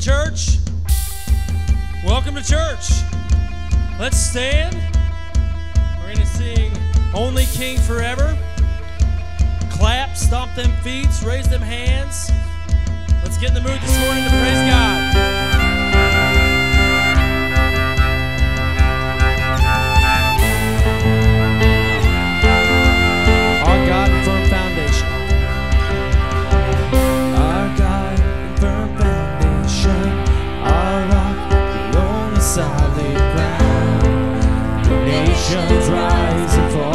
church. Welcome to church. Let's stand. We're going to sing Only King Forever. Clap, stomp them feet, raise them hands. Let's get in the mood this morning to praise God. oceans rise and fall.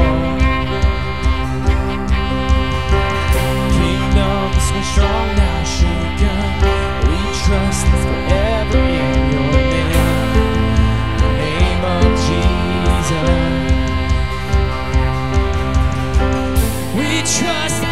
Kingdoms were strong, now shaken. We trust forever in your name, the name of Jesus. We trust.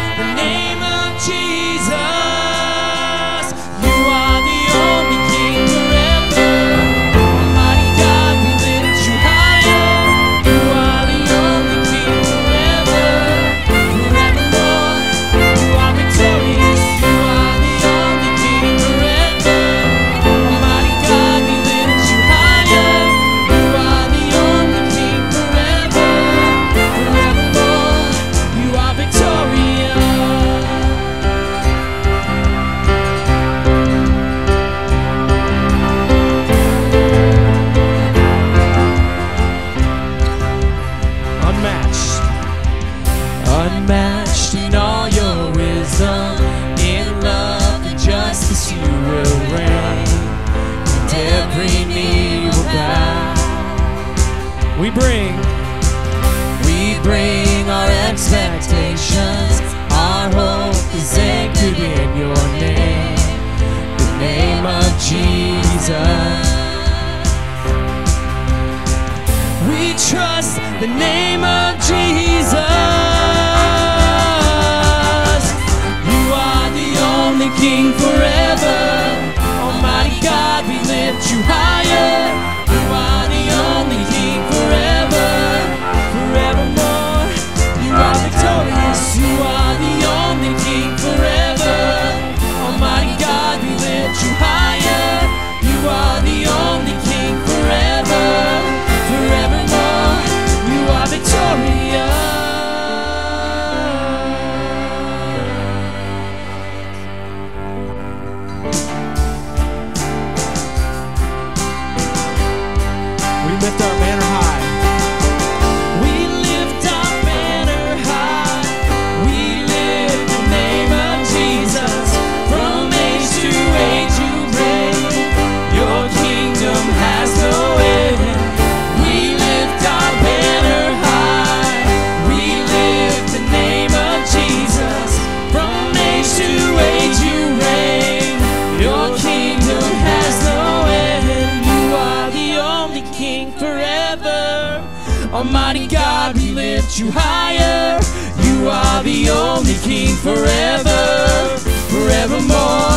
Almighty God, we lift you higher. You are the only King forever, forevermore.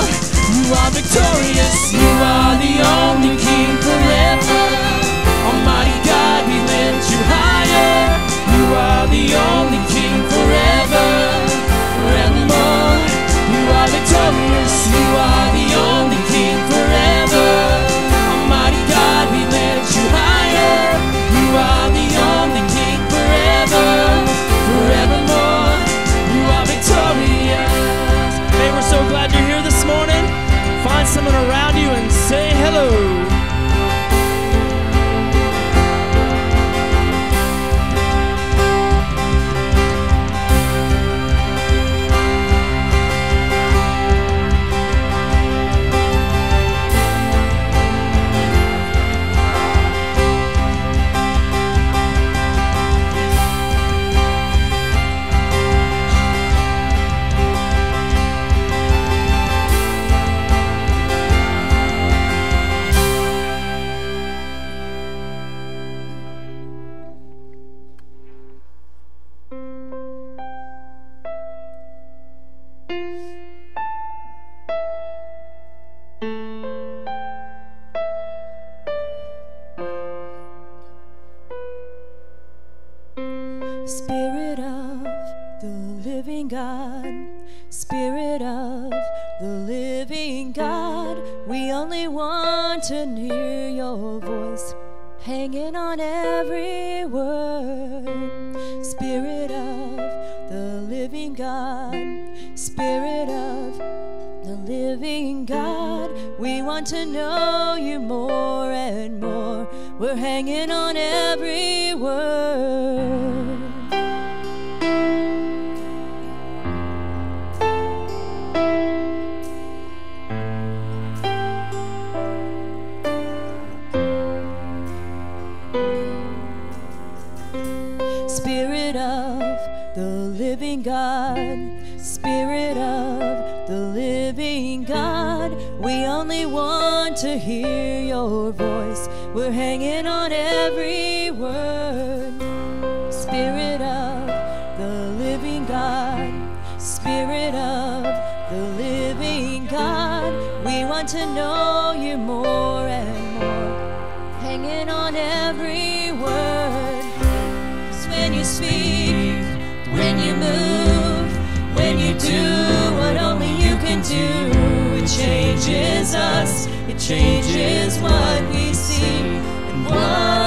You are victorious, you are. every word. Spirit of the living God, Spirit of the living God, we only want to hear your voice. We're hanging on every word. Spirit of the living God, Spirit of the living God, we want to know you more and more. Hanging on every word. When you speak, when you move, when you do what only you can do, it changes us, it changes what we see and what.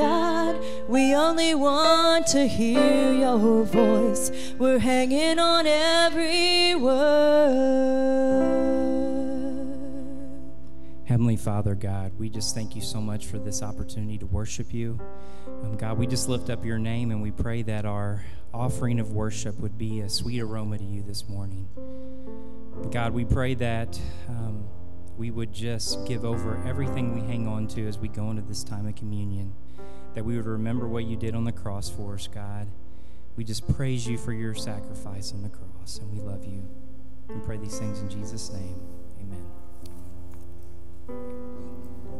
God, we only want to hear your voice. We're hanging on every word. Heavenly Father, God, we just thank you so much for this opportunity to worship you. Um, God, we just lift up your name and we pray that our offering of worship would be a sweet aroma to you this morning. God, we pray that. Um, we would just give over everything we hang on to as we go into this time of communion that we would remember what you did on the cross for us, God. We just praise you for your sacrifice on the cross, and we love you. We pray these things in Jesus' name. Amen.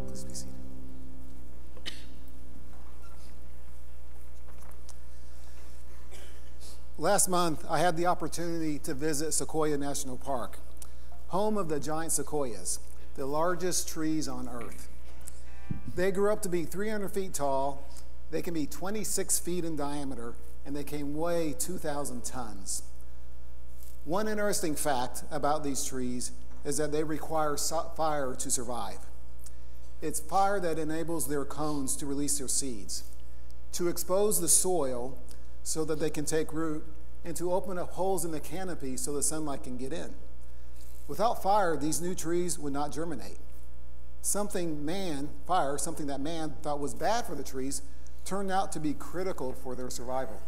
Please be seated. Last month, I had the opportunity to visit Sequoia National Park, home of the giant sequoias, the largest trees on earth. They grew up to be 300 feet tall, they can be 26 feet in diameter, and they can weigh 2,000 tons. One interesting fact about these trees is that they require fire to survive. It's fire that enables their cones to release their seeds, to expose the soil so that they can take root, and to open up holes in the canopy so the sunlight can get in. Without fire, these new trees would not germinate. Something man, fire, something that man thought was bad for the trees, turned out to be critical for their survival.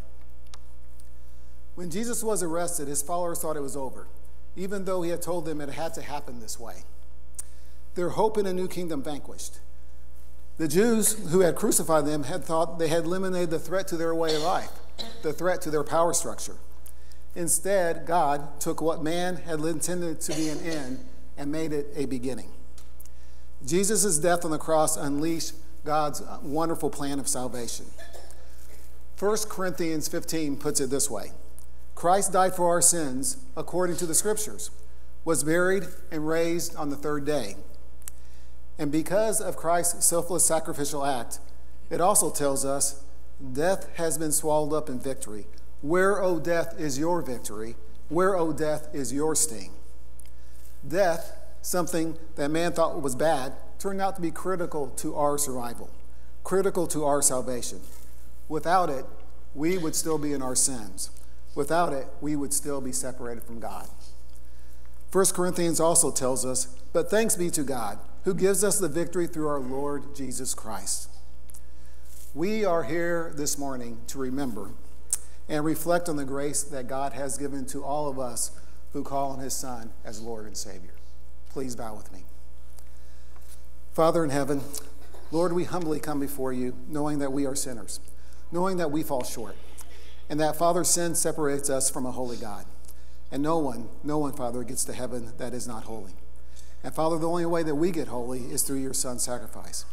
When Jesus was arrested, his followers thought it was over even though he had told them it had to happen this way. Their hope in a new kingdom vanquished. The Jews who had crucified them had thought they had eliminated the threat to their way of life, the threat to their power structure. Instead, God took what man had intended to be an end and made it a beginning. Jesus' death on the cross unleashed God's uh, wonderful plan of salvation. 1 Corinthians 15 puts it this way Christ died for our sins according to the scriptures, was buried, and raised on the third day. And because of Christ's selfless sacrificial act, it also tells us death has been swallowed up in victory. Where, O death, is your victory? Where, O death, is your sting? Death, something that man thought was bad, turned out to be critical to our survival, critical to our salvation. Without it, we would still be in our sins. Without it, we would still be separated from God. 1 Corinthians also tells us, But thanks be to God, who gives us the victory through our Lord Jesus Christ. We are here this morning to remember and reflect on the grace that God has given to all of us who call on his Son as Lord and Savior. Please bow with me. Father in heaven, Lord, we humbly come before you, knowing that we are sinners, knowing that we fall short and that, Father, sin separates us from a holy God. And no one, no one, Father, gets to heaven that is not holy. And Father, the only way that we get holy is through your Son's sacrifice.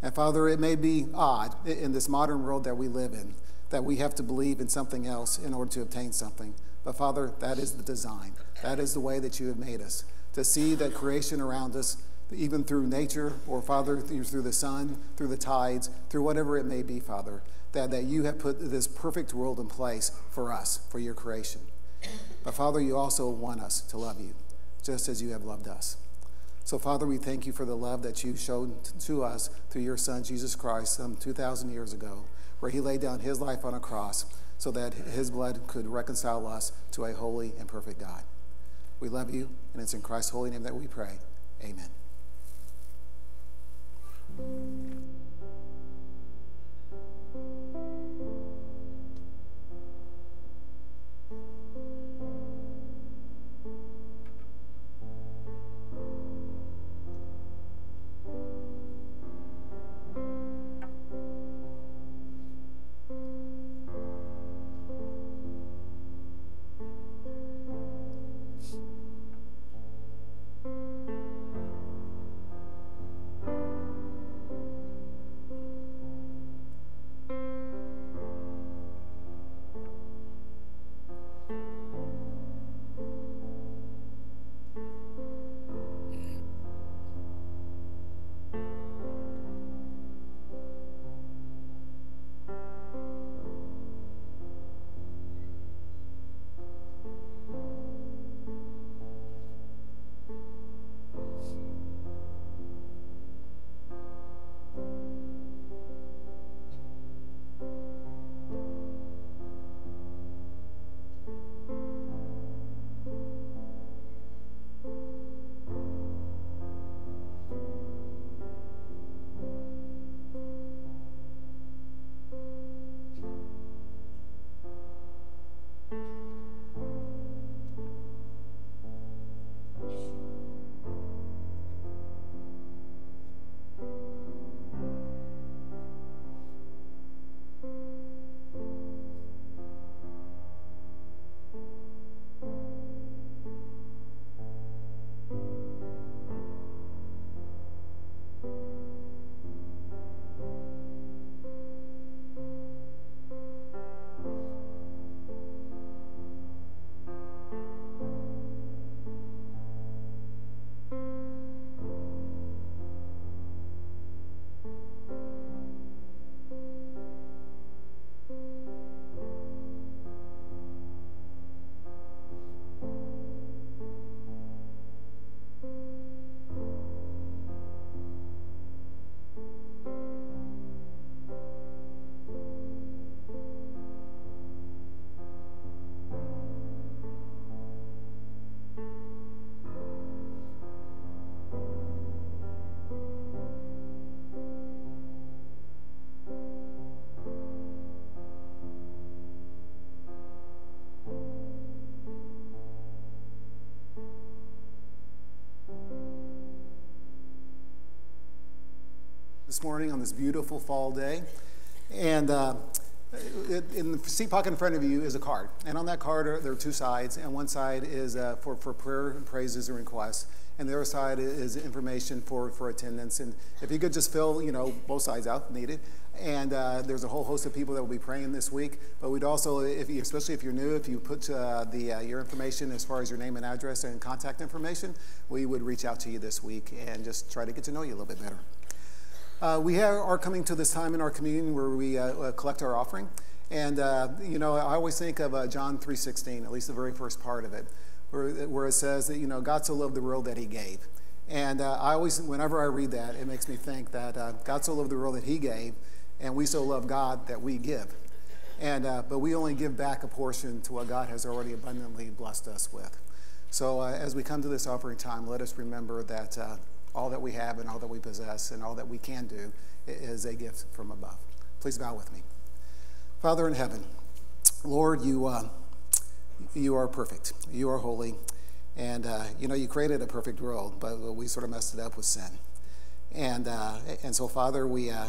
And Father, it may be odd in this modern world that we live in that we have to believe in something else in order to obtain something. But Father, that is the design. That is the way that you have made us. To see that creation around us, even through nature, or Father, through the sun, through the tides, through whatever it may be, Father, that, that you have put this perfect world in place for us, for your creation. But Father, you also want us to love you, just as you have loved us. So, Father, we thank you for the love that you showed to us through your Son, Jesus Christ, some 2,000 years ago, where he laid down his life on a cross so that his blood could reconcile us to a holy and perfect God. We love you, and it's in Christ's holy name that we pray. Amen. This morning on this beautiful fall day. And uh, in the seat pocket in front of you is a card. And on that card, are, there are two sides. And one side is uh, for, for prayer and praises and requests. And the other side is information for, for attendance. And if you could just fill, you know, both sides out, needed. And uh, there's a whole host of people that will be praying this week. But we'd also, if you, especially if you're new, if you put uh, the, uh, your information as far as your name and address and contact information, we would reach out to you this week and just try to get to know you a little bit better. Uh, we are coming to this time in our community where we uh, uh, collect our offering. And, you know, I always think of John 3.16, at least the very first part of it, where, where it says that, you know, God so loved the world that he gave. And I always, whenever I read that, it makes me think that God so loved the world that he gave and we so love God that we give. And, uh, but we only give back a portion to what God has already abundantly blessed us with. So uh, as we come to this offering time, let us remember that uh, all that we have and all that we possess and all that we can do is a gift from above. Please bow with me. Father in heaven, Lord, you, uh, you are perfect. You are holy. And, uh, you know, you created a perfect world, but we sort of messed it up with sin. And, uh, and so, Father, we, uh,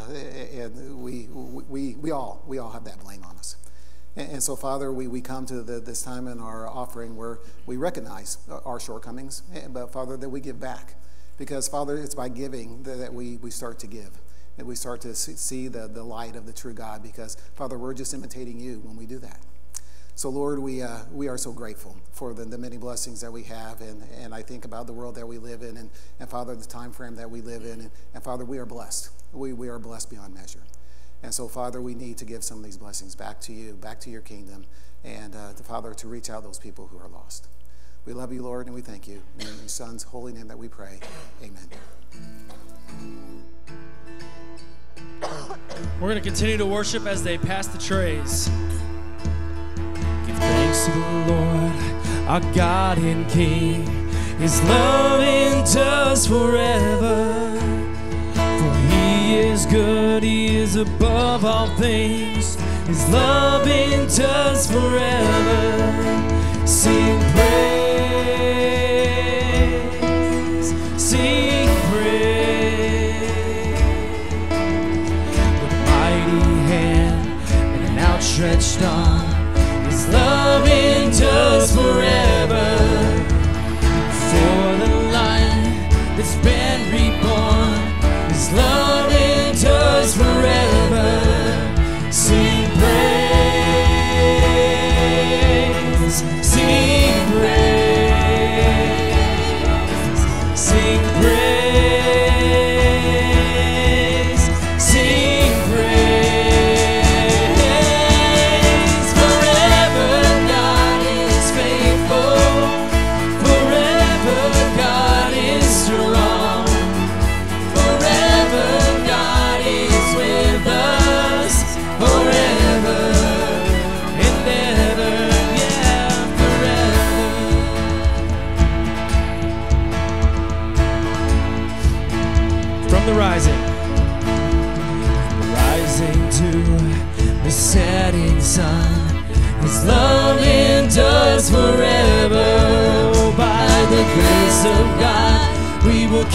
and we, we, we, all, we all have that blame on us. And, so, Father, we, we come to the, this time in our offering where we recognize our shortcomings, eh, but, Father, that we give back. Because, Father, it's by giving that, that we, we start to give. And we start to see the, the light of the true God because, Father, we're just imitating you when we do that. So, Lord, we, uh, we are so grateful for the, the many blessings that we have. And, and I think about the world that we live in, and, and Father, the time frame that we live in. And, and Father, we are blessed. We, we are blessed beyond measure. And so, Father, we need to give some of these blessings back to you, back to your kingdom, and uh, to, Father, to reach out those people who are lost. We love you, Lord, and we thank you. In your Son's holy name that we pray. Amen. We're going to continue to worship as they pass the trays. Give thanks to the Lord, our God and King. His love endures forever. For He is good, He is above all things. His love endures forever. Sing praise, sing praise. With mighty hand and an outstretched arm is love endures forever. For the lion that's been reborn, His love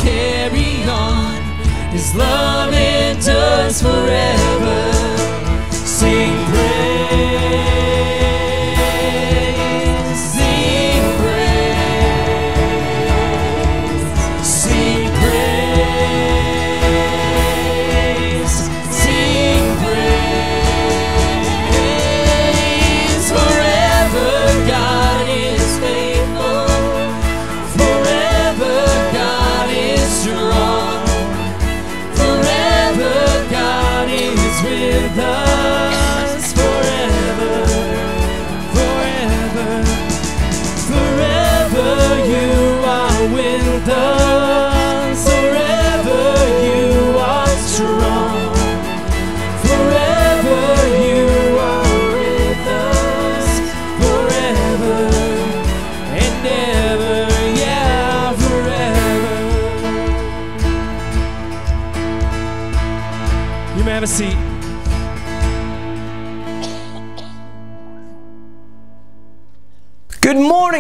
carry on. His love endures forever.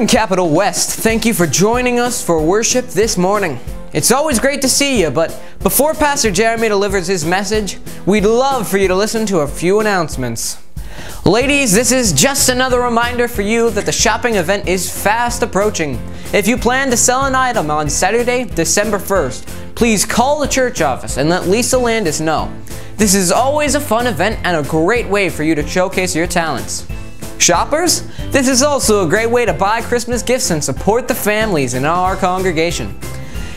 Capital West. Thank you for joining us for worship this morning. It's always great to see you, but before Pastor Jeremy delivers his message, we'd love for you to listen to a few announcements. Ladies, this is just another reminder for you that the shopping event is fast approaching. If you plan to sell an item on Saturday, December 1st, please call the church office and let Lisa Landis know. This is always a fun event and a great way for you to showcase your talents. Shoppers, this is also a great way to buy Christmas gifts and support the families in our congregation.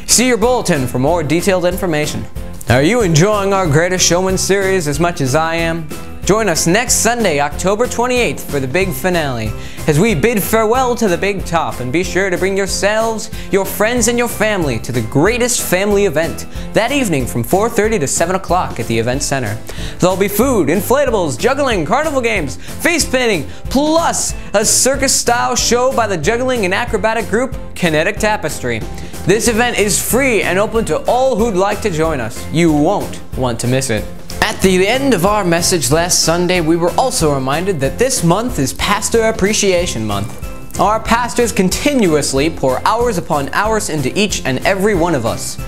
See your bulletin for more detailed information. Are you enjoying our Greatest Showman series as much as I am? Join us next Sunday, October 28th for the big finale as we bid farewell to the big top and be sure to bring yourselves, your friends, and your family to the greatest family event that evening from 4.30 to 7 o'clock at the event center. There'll be food, inflatables, juggling, carnival games, face painting, plus a circus-style show by the juggling and acrobatic group Kinetic Tapestry. This event is free and open to all who'd like to join us. You won't want to miss it. At the end of our message last Sunday, we were also reminded that this month is Pastor Appreciation Month. Our pastors continuously pour hours upon hours into each and every one of us.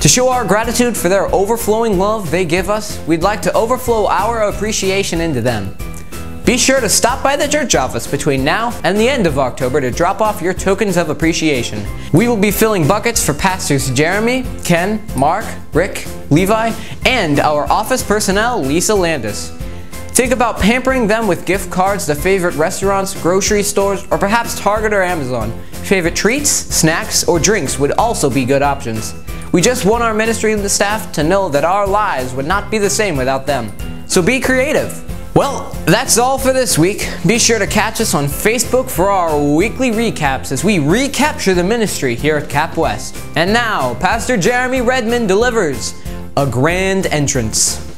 To show our gratitude for their overflowing love they give us, we'd like to overflow our appreciation into them. Be sure to stop by the church office between now and the end of October to drop off your tokens of appreciation. We will be filling buckets for Pastors Jeremy, Ken, Mark, Rick, Levi, and our office personnel, Lisa Landis. Think about pampering them with gift cards to favorite restaurants, grocery stores, or perhaps Target or Amazon. Favorite treats, snacks, or drinks would also be good options. We just want our ministry and the staff to know that our lives would not be the same without them. So be creative. Well, that's all for this week. Be sure to catch us on Facebook for our weekly recaps as we recapture the ministry here at Cap West. And now, Pastor Jeremy Redman delivers a grand entrance.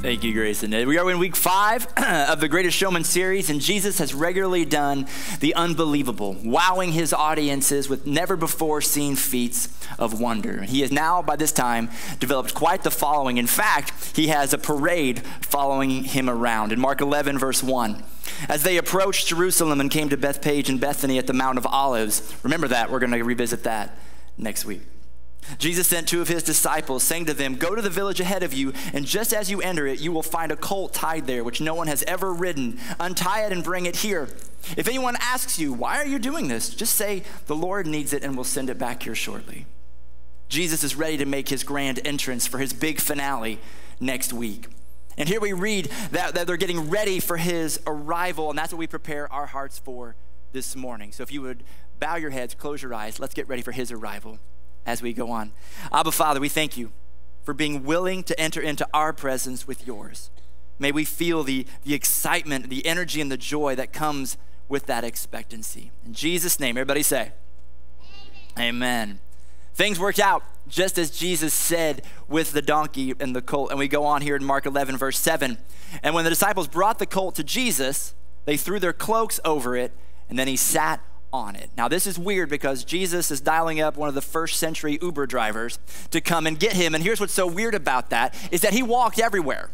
Thank you, Grayson. We are in week five of the Greatest Showman series, and Jesus has regularly done the unbelievable, wowing his audiences with never before seen feats of wonder. He has now, by this time, developed quite the following. In fact, he has a parade following him around. In Mark 11, verse 1, as they approached Jerusalem and came to Bethphage and Bethany at the Mount of Olives, remember that, we're going to revisit that next week. Jesus sent two of his disciples, saying to them, Go to the village ahead of you, and just as you enter it, you will find a colt tied there, which no one has ever ridden. Untie it and bring it here. If anyone asks you, Why are you doing this? just say, The Lord needs it, and we'll send it back here shortly. Jesus is ready to make his grand entrance for his big finale next week. And here we read that, that they're getting ready for his arrival, and that's what we prepare our hearts for this morning. So if you would bow your heads, close your eyes, let's get ready for his arrival as we go on. Abba, Father, we thank you for being willing to enter into our presence with yours. May we feel the, the excitement, the energy, and the joy that comes with that expectancy. In Jesus' name, everybody say, Amen. Amen. Things worked out just as Jesus said with the donkey and the colt. And we go on here in Mark 11, verse 7. And when the disciples brought the colt to Jesus, they threw their cloaks over it, and then he sat on it. Now, this is weird because Jesus is dialing up one of the first century Uber drivers to come and get him. And here's what's so weird about that is that he walked everywhere.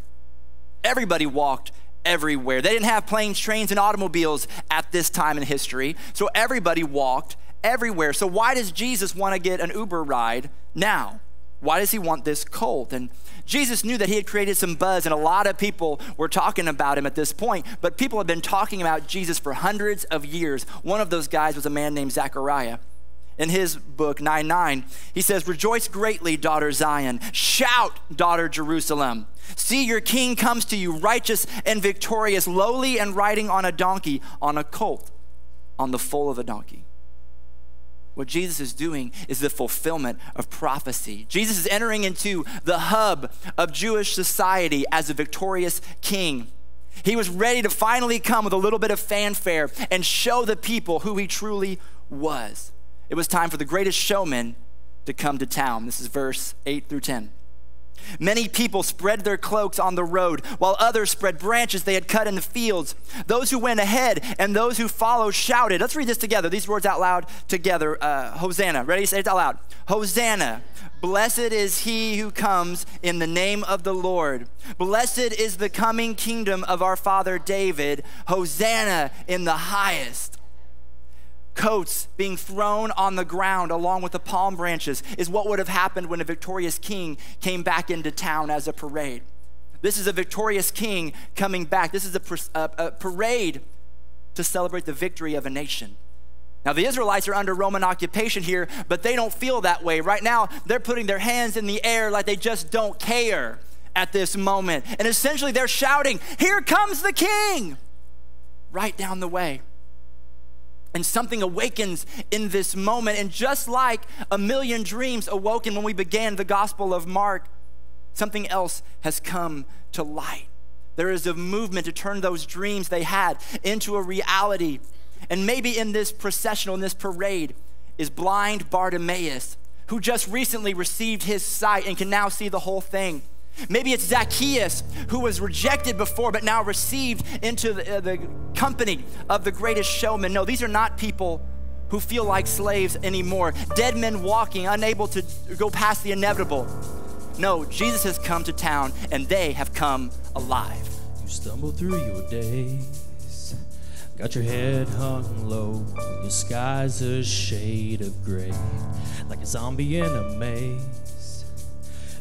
Everybody walked everywhere. They didn't have planes, trains, and automobiles at this time in history. So everybody walked everywhere. So why does Jesus want to get an Uber ride now? Why does he want this colt? And Jesus knew that he had created some buzz, and a lot of people were talking about him at this point, but people had been talking about Jesus for hundreds of years. One of those guys was a man named Zechariah. In his book, 9 9, he says, Rejoice greatly, daughter Zion. Shout, daughter Jerusalem. See, your king comes to you, righteous and victorious, lowly and riding on a donkey, on a colt, on the foal of a donkey. What Jesus is doing is the fulfillment of prophecy. Jesus is entering into the hub of Jewish society as a victorious king. He was ready to finally come with a little bit of fanfare and show the people who he truly was. It was time for the greatest showman to come to town. This is verse 8 through 10. Many people spread their cloaks on the road, while others spread branches they had cut in the fields. Those who went ahead and those who followed shouted. Let's read this together. These words out loud together. Uh, Hosanna. Ready? To say it out loud. Hosanna. Blessed is he who comes in the name of the Lord. Blessed is the coming kingdom of our father David. Hosanna in the highest. Coats being thrown on the ground along with the palm branches is what would have happened when a victorious king came back into town as a parade. This is a victorious king coming back. This is a, a, a parade to celebrate the victory of a nation. Now, the Israelites are under Roman occupation here, but they don't feel that way. Right now, they're putting their hands in the air like they just don't care at this moment. And essentially, they're shouting, Here comes the king! Right down the way. And something awakens in this moment. And just like a million dreams awoken when we began the Gospel of Mark, something else has come to light. There is a movement to turn those dreams they had into a reality. And maybe in this processional, in this parade, is blind Bartimaeus, who just recently received his sight and can now see the whole thing. Maybe it's Zacchaeus, who was rejected before but now received into the, uh, the company of the greatest showman. No, these are not people who feel like slaves anymore, dead men walking, unable to go past the inevitable. No, Jesus has come to town and they have come alive. You stumble through your days Got your head hung low, your sky's a shade of gray, like a zombie in a maze.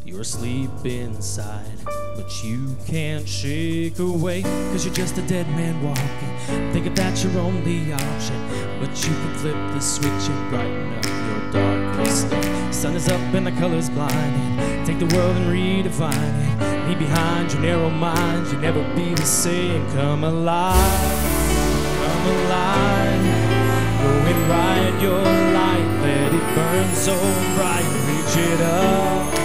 You're asleep inside, but you can't shake away, cause you're just a dead man walking. Thinking that's your only option, but you can flip the switch and brighten up your darkest day. Sun is up and the colors blinding. Take the world and redefine it. Leave behind your narrow mind, you'll never be the same. Come alive come alive. Go and ride your light, let it burn so bright. Reach it up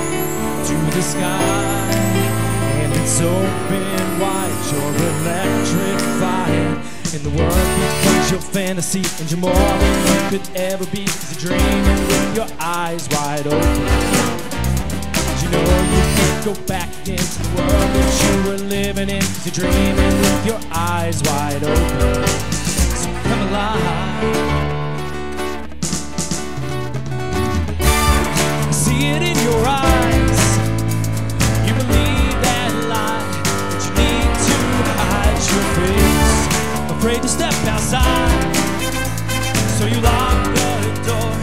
the sky, and it's open wide. You're electrified, and the world becomes your fantasy, and you're more than you could ever be. Cause you're dreaming with your eyes wide open. you know you can't go back into the world that you were living in. Cause you're dreaming with your eyes wide open So come alive. See it in your eyes. Afraid to step outside, so you lock the door.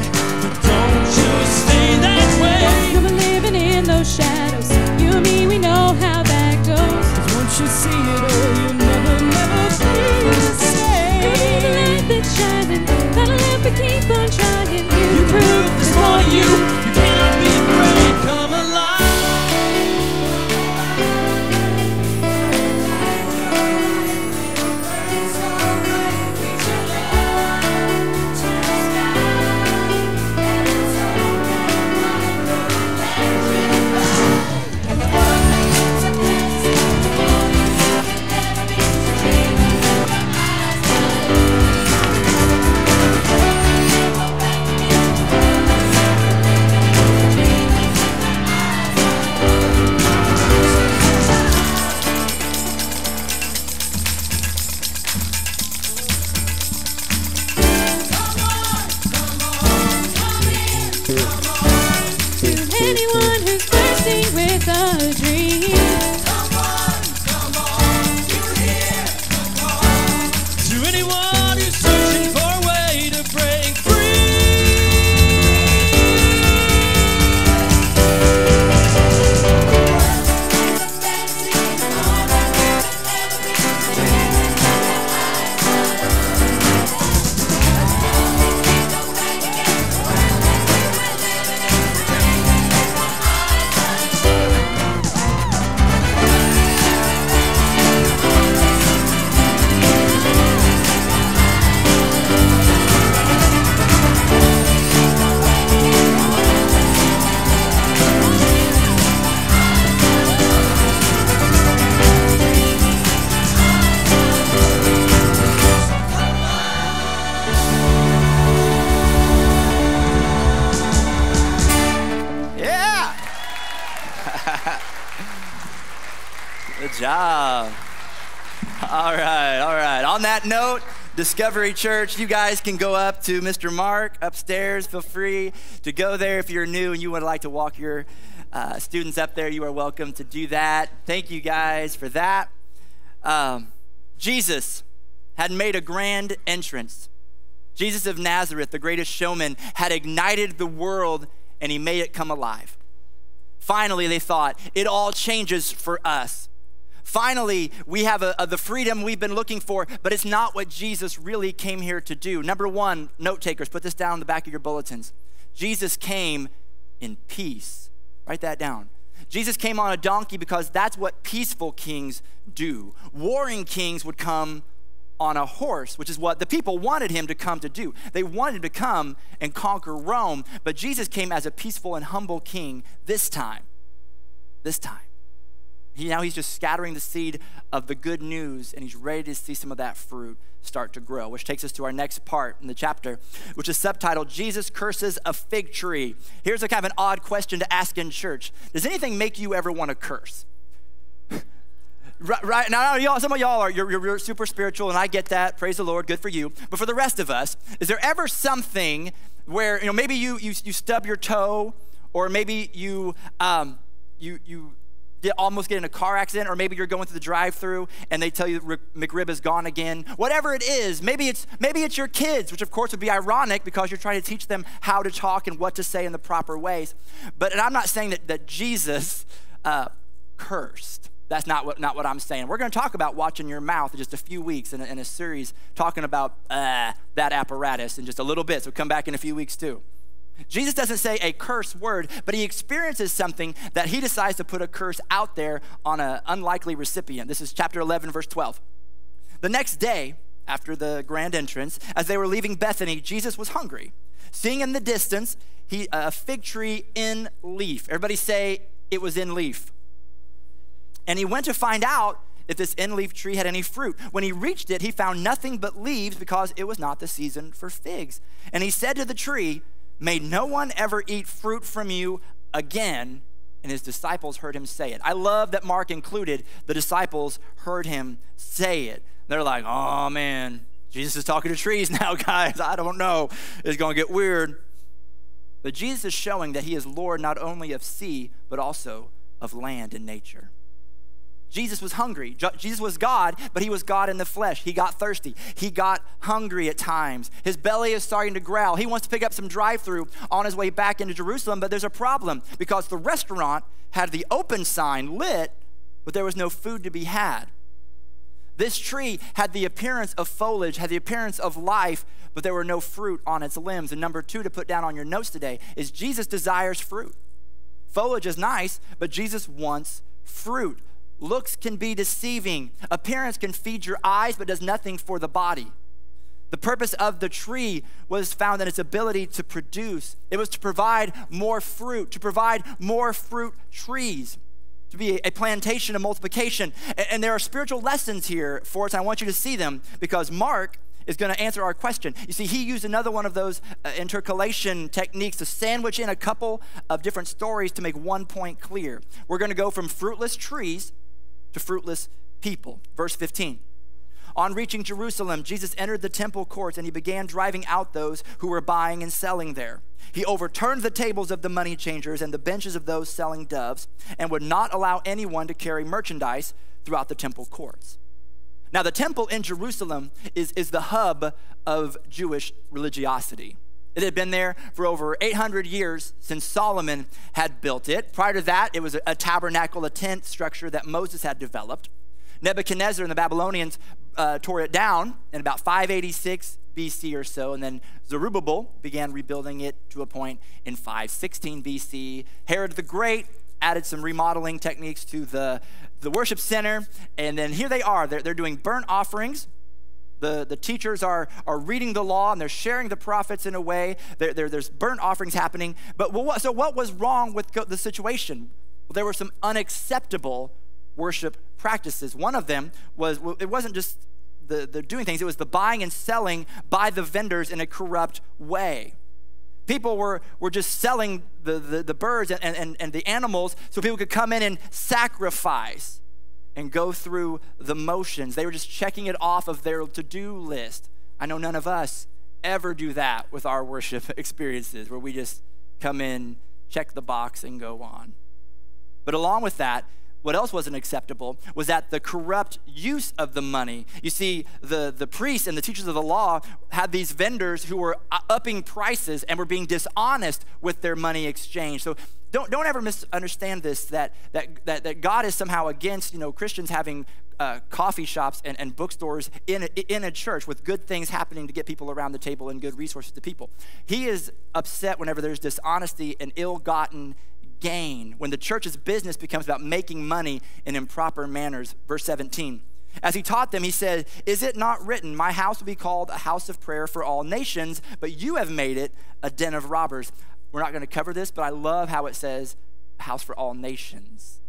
But don't you stay that way. You're living in those shadows. You and me, we know how that goes. Cause once you see it all, you'll never, never be the same The light that's shining. Live, but keep on trying. You, you prove there's more you. Discovery Church, you guys can go up to Mr. Mark upstairs. Feel free to go there if you're new and you would like to walk your uh, students up there. You are welcome to do that. Thank you guys for that. Um, Jesus had made a grand entrance Jesus of Nazareth, the greatest showman, had ignited the world and he made it come alive. Finally, they thought, it all changes for us. Finally, we have a, a, the freedom we've been looking for, but it's not what Jesus really came here to do. Number one, note takers, put this down in the back of your bulletins. Jesus came in peace. Write that down. Jesus came on a donkey because that's what peaceful kings do. Warring kings would come on a horse, which is what the people wanted him to come to do. They wanted him to come and conquer Rome, but Jesus came as a peaceful and humble king this time. This time. He, now he's just scattering the seed of the good news and he's ready to see some of that fruit start to grow, which takes us to our next part in the chapter, which is subtitled Jesus Curses a Fig Tree. Here's a kind of an odd question to ask in church Does anything make you ever want to curse? right, right, now, y'all, some of y'all are you're, you're super spiritual, and I get that. Praise the Lord, good for you. But for the rest of us, is there ever something where you know maybe you you, you stub your toe, or maybe you um, you you get, almost get in a car accident, or maybe you're going through the drive-through and they tell you McRib is gone again. Whatever it is, maybe it's maybe it's your kids, which of course would be ironic because you're trying to teach them how to talk and what to say in the proper ways. But I'm not saying that that Jesus uh, cursed. That's not what, not what I'm saying. We're going to talk about watching your mouth in just a few weeks in a, in a series talking about uh, that apparatus in just a little bit. So come back in a few weeks too. Jesus doesn't say a curse word, but he experiences something that he decides to put a curse out there on an unlikely recipient. This is chapter 11, verse 12. The next day, after the grand entrance, as they were leaving Bethany, Jesus was hungry. Seeing in the distance he, a fig tree in leaf. Everybody say it was in leaf. And he went to find out if this in leaf tree had any fruit. When he reached it, he found nothing but leaves because it was not the season for figs. And he said to the tree, May no one ever eat fruit from you again. And his disciples heard him say it. I love that Mark included the disciples heard him say it. They're like, oh man, Jesus is talking to trees now, guys. I don't know. It's going to get weird. But Jesus is showing that he is Lord not only of sea, but also of land and nature. Jesus was hungry. Jesus was God, but he was God in the flesh. He got thirsty. He got hungry at times. His belly is starting to growl. He wants to pick up some drive through on his way back into Jerusalem, but there's a problem because the restaurant had the open sign lit, but there was no food to be had. This tree had the appearance of foliage, had the appearance of life, but there were no fruit on its limbs. And number two to put down on your notes today is Jesus desires fruit. Foliage is nice, but Jesus wants fruit. Looks can be deceiving. Appearance can feed your eyes, but does nothing for the body. The purpose of the tree was found in its ability to produce. It was to provide more fruit, to provide more fruit trees, to be a plantation of multiplication. And there are spiritual lessons here for us. I want you to see them because Mark is going to answer our question. You see, he used another one of those uh, intercalation techniques to sandwich in a couple of different stories to make one point clear. We're going to go from fruitless trees to fruitless people. Verse 15. On reaching Jerusalem, Jesus entered the temple courts and he began driving out those who were buying and selling there. He overturned the tables of the money changers and the benches of those selling doves and would not allow anyone to carry merchandise throughout the temple courts. Now, the temple in Jerusalem is, is the hub of Jewish religiosity. It had been there for over 800 years since Solomon had built it. Prior to that, it was a, tabernacle, a tent structure that Moses had developed. Nebuchadnezzar and the Babylonians uh, tore it down in about 586 BC or so, and then Zerubbabel began rebuilding it to a point in 516 BC. Herod the Great added some remodeling techniques to the, the worship center, and then here they are. They're, they're doing burnt offerings the, the teachers are, are reading the law and they're sharing the prophets in a way. There, there, there's burnt offerings happening. But what, so, what was wrong with the situation? Well, there were some unacceptable worship practices. One of them was it wasn't just the, the doing things, it was the buying and selling by the vendors in a corrupt way. People were, were just selling the, the, the birds and, and, and the animals so people could come in and sacrifice and go through the motions. They were just checking it off of their to do list. I know none of us ever do that with our worship experiences where we just come in, check the box, and go on. But along with that, what else wasn't acceptable was that the corrupt use of the money. You see, the, the priests and the teachers of the law had these vendors who were upping prices and were being dishonest with their money exchange. So don't, don't ever misunderstand this that, that, that, that God is somehow against you know, Christians having uh, coffee shops and, and bookstores in a, in a church with good things happening to get people around the table and good resources to people. He is upset whenever there's dishonesty and ill gotten gain, when the church's business becomes about making money in improper manners. Verse 17. As he taught them, he said, Is it not written, My house will be called a house of prayer for all nations, but you have made it a den of robbers? We're not going to cover this, but I love how it says, house for all nations.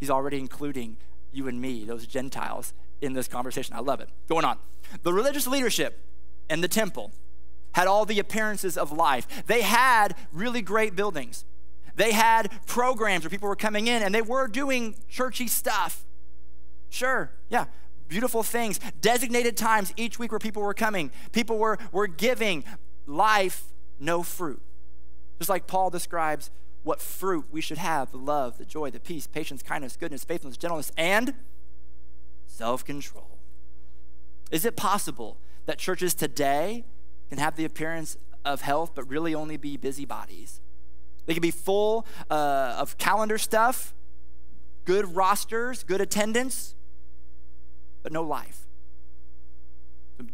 He's already including you and me, those Gentiles, in this conversation. I love it. Going on. The religious leadership and the temple had all the appearances of life. They had really great buildings. They had programs where people were coming in and they were doing churchy stuff. Sure, yeah, beautiful things. Designated times each week where people were coming. People were, were giving life, no fruit. Just like Paul describes what fruit we should have the love, the joy, the peace, patience, kindness, goodness, faithfulness, gentleness, and self control. Is it possible that churches today can have the appearance of health but really only be busybodies? They can be full uh, of calendar stuff, good rosters, good attendance, but no life.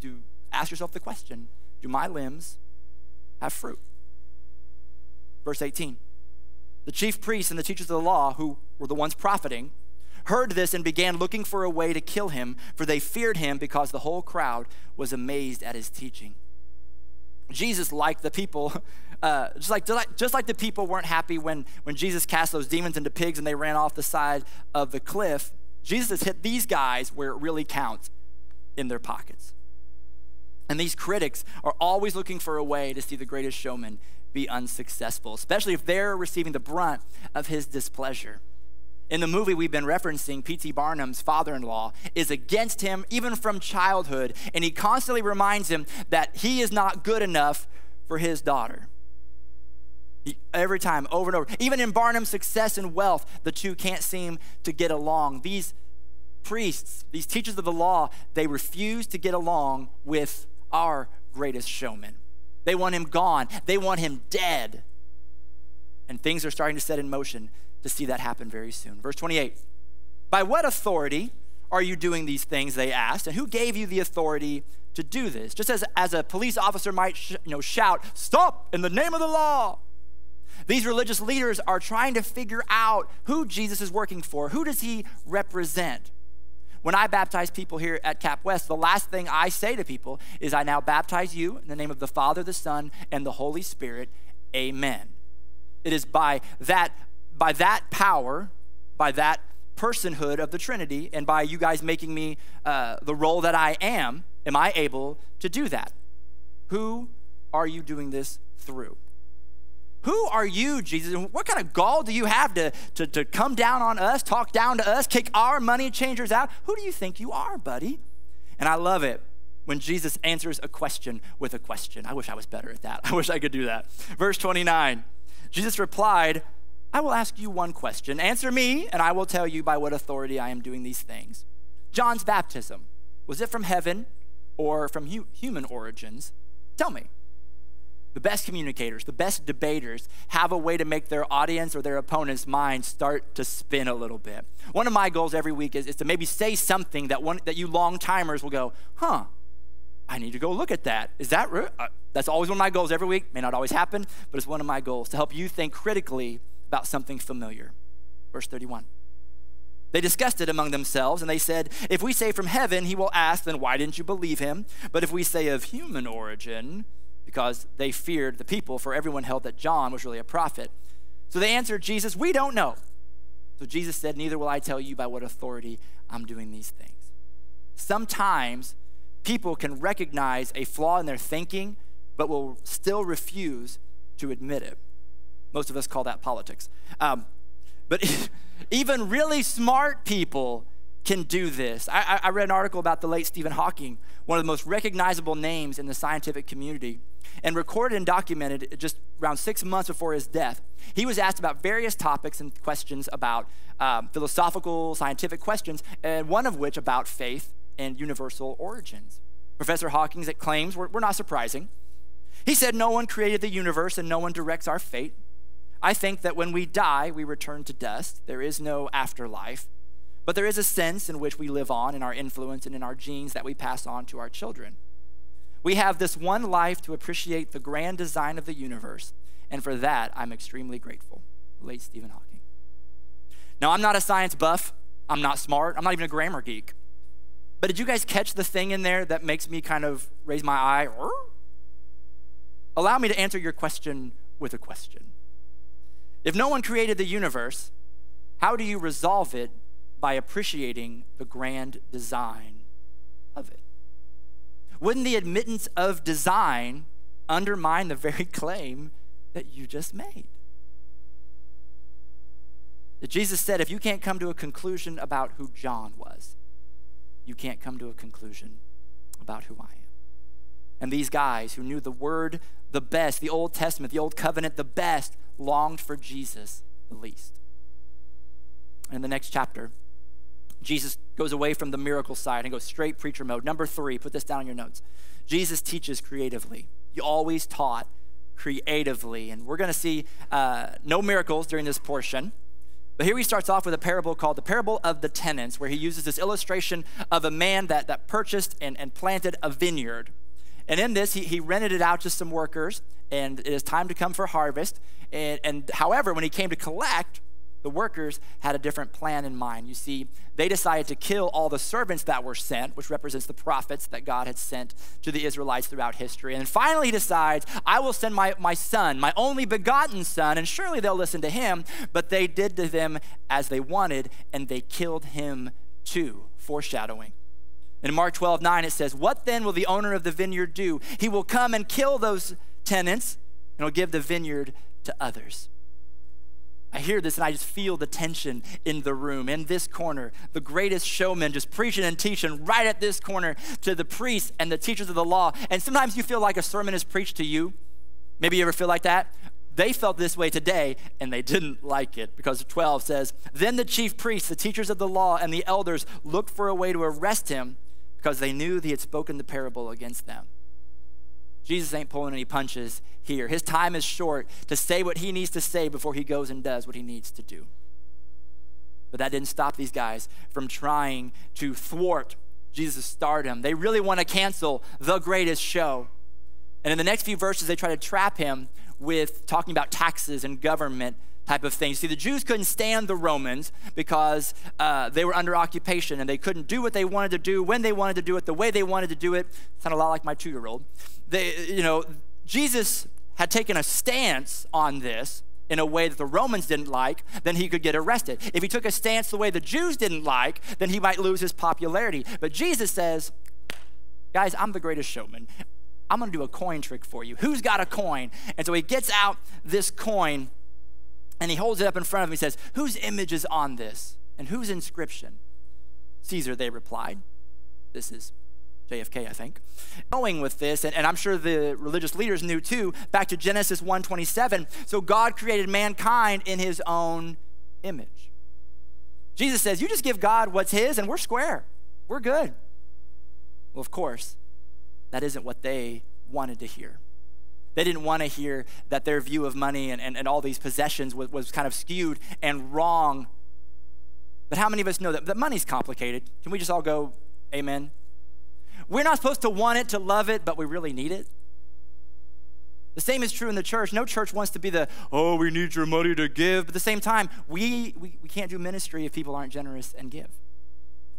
Do ask yourself the question: Do my limbs have fruit? Verse 18. The chief priests and the teachers of the law, who were the ones profiting, heard this and began looking for a way to kill him, for they feared him because the whole crowd was amazed at his teaching. Jesus, like the people, uh, just, like, just like the people weren't happy when, when Jesus cast those demons into pigs and they ran off the side of the cliff, Jesus has hit these guys where it really counts in their pockets. And these critics are always looking for a way to see the greatest showman be unsuccessful, especially if they're receiving the brunt of his displeasure. In the movie we've been referencing, P.T. Barnum's father in law is against him even from childhood, and he constantly reminds him that he is not good enough for his daughter. He, every time, over and over. Even in Barnum's success and wealth, the two can't seem to get along. These priests, these teachers of the law, they refuse to get along with our greatest showman. They want him gone, they want him dead. And things are starting to set in motion to see that happen very soon. Verse 28 By what authority are you doing these things? They asked. And who gave you the authority to do this? Just as, as a police officer might sh- you know, shout, Stop in the name of the law. These religious leaders are trying to figure out who Jesus is working for. Who does he represent? When I baptize people here at Cap West, the last thing I say to people is, I now baptize you in the name of the Father, the Son, and the Holy Spirit. Amen. It is by that by that power, by that personhood of the Trinity, and by you guys making me uh, the role that I am, am I able to do that? Who are you doing this through? Who are you, Jesus? And what kind of gall do you have to, to, to come down on us, talk down to us, kick our money changers out? Who do you think you are, buddy? And I love it when Jesus answers a question with a question. I wish I was better at that. I wish I could do that. Verse 29 Jesus replied, I will ask you one question. Answer me, and I will tell you by what authority I am doing these things. John's baptism, was it from heaven or from hu- human origins? Tell me. The best communicators, the best debaters have a way to make their audience or their opponent's mind start to spin a little bit. One of my goals every week is, is to maybe say something that, one, that you long timers will go, huh, I need to go look at that. Is that real? Uh, that's always one of my goals every week. May not always happen, but it's one of my goals to help you think critically about something familiar. Verse 31. They discussed it among themselves, and they said, If we say from heaven, he will ask, then why didn't you believe him? But if we say of human origin, because they feared the people, for everyone held that John was really a prophet. So they answered Jesus, We don't know. So Jesus said, Neither will I tell you by what authority I'm doing these things. Sometimes people can recognize a flaw in their thinking, but will still refuse to admit it. Most of us call that politics. Um, but even really smart people can do this. I, I, read an article about the late Stephen Hawking, one of the most recognizable names in the scientific community, and recorded and documented just around six months before his death. He was asked about various topics and questions about um, philosophical, scientific questions, and one of which about faith and universal origins. Professor Hawking's claims were, were not surprising. He said, No one created the universe and no one directs our fate. I think that when we die, we return to dust. There is no afterlife. But there is a sense in which we live on in our influence and in our genes that we pass on to our children. We have this one life to appreciate the grand design of the universe, and for that, I'm extremely grateful. Late Stephen Hawking. Now, I'm not a science buff, I'm not smart, I'm not even a grammar geek. But did you guys catch the thing in there that makes me kind of raise my eye? Allow me to answer your question with a question. If no one created the universe, how do you resolve it by appreciating the grand design of it? Wouldn't the admittance of design undermine the very claim that you just made? That Jesus said, if you can't come to a conclusion about who John was, you can't come to a conclusion about who I am. And these guys who knew the word the best, the Old Testament, the Old Covenant the best, longed for Jesus the least. In the next chapter, Jesus goes away from the miracle side and goes straight preacher mode. Number three, put this down in your notes. Jesus teaches creatively. He always taught creatively. And we're going to see uh, no miracles during this portion. But here he starts off with a parable called the parable of the tenants, where he uses this illustration of a man that, that purchased and, and planted a vineyard. And in this, he, he rented it out to some workers, and it is time to come for harvest. And, and however, when he came to collect, the workers had a different plan in mind. You see, they decided to kill all the servants that were sent, which represents the prophets that God had sent to the Israelites throughout history. And finally, he decides, I will send my, my son, my only begotten son, and surely they'll listen to him. But they did to them as they wanted, and they killed him too, foreshadowing. In Mark 12, 9, it says, What then will the owner of the vineyard do? He will come and kill those tenants and will give the vineyard to others. I hear this and I just feel the tension in the room. In this corner, the greatest showman just preaching and teaching right at this corner to the priests and the teachers of the law. And sometimes you feel like a sermon is preached to you. Maybe you ever feel like that? They felt this way today and they didn't like it because 12 says, Then the chief priests, the teachers of the law, and the elders looked for a way to arrest him because they knew he had spoken the parable against them. Jesus ain't pulling any punches here. His time is short to say what he needs to say before he goes and does what he needs to do. But that didn't stop these guys from trying to thwart Jesus' stardom. They really want to cancel the greatest show. And in the next few verses, they try to trap him with talking about taxes and government type of thing. See, the Jews couldn't stand the Romans because uh, they were under occupation and they couldn't do what they wanted to do when they wanted to do it, the way they wanted to do it. Sound a lot like my two year old. They, you know, Jesus had taken a stance on this in a way that the Romans didn't like, then he could get arrested. If he took a stance the way the Jews didn't like, then he might lose his popularity. But Jesus says, Guys, I'm the greatest showman. I'm gonna do a coin trick for you. Who's got a coin? And so he gets out this coin and he holds it up in front of him. He says, Whose image is on this? And whose inscription? Caesar, they replied. This is JFK, I think. Going with this, and, and, I'm sure the religious leaders knew too, back to Genesis 1:27. So God created mankind in his own image. Jesus says, You just give God what's his, and we're square. We're good. Well, of course, that isn't what they wanted to hear. They didn't want to hear that their view of money and, and, and all these possessions was, was kind of skewed and wrong. But how many of us know that, that money's complicated? Can we just all go, Amen? We're not supposed to want it, to love it, but we really need it. The same is true in the church. No church wants to be the, oh, we need your money to give. But at the same time, we, we, we can't do ministry if people aren't generous and give.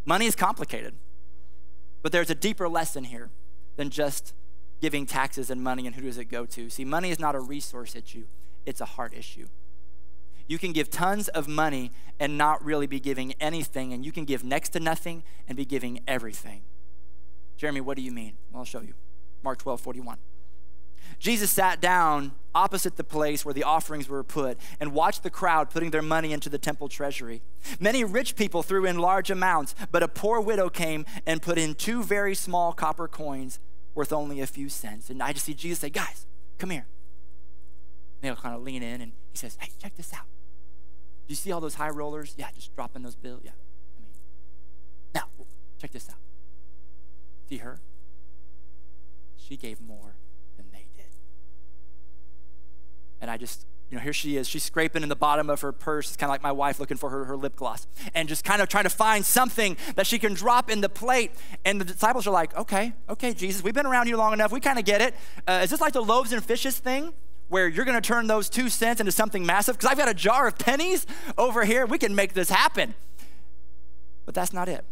Money is complicated, but there's a deeper lesson here than just giving taxes and money and who does it go to. See, money is not a resource issue, it's a heart issue. You can give tons of money and not really be giving anything, and you can give next to nothing and be giving everything. Jeremy, what do you mean? Well, I'll show you. Mark 12, 41. Jesus sat down opposite the place where the offerings were put and watched the crowd putting their money into the temple treasury. Many rich people threw in large amounts, but a poor widow came and put in two very small copper coins worth only a few cents. And I just see Jesus say, Guys, come here. They'll kind of lean in and he says, Hey, check this out. Do you see all those high rollers? Yeah, just dropping those bills. Yeah. I mean, now, check this out. See her? She gave more than they did. And I just, you know, here she is. She's scraping in the bottom of her purse. It's kind of like my wife looking for her, her lip gloss. And just kind of trying to find something that she can drop in the plate. And the disciples are like, okay, okay, Jesus, we've been around you long enough. We kind of get it. Uh, is this like the loaves and fishes thing? Where you're gonna turn those two cents into something massive? Because I've got a jar of pennies over here. We can make this happen. But that's not it.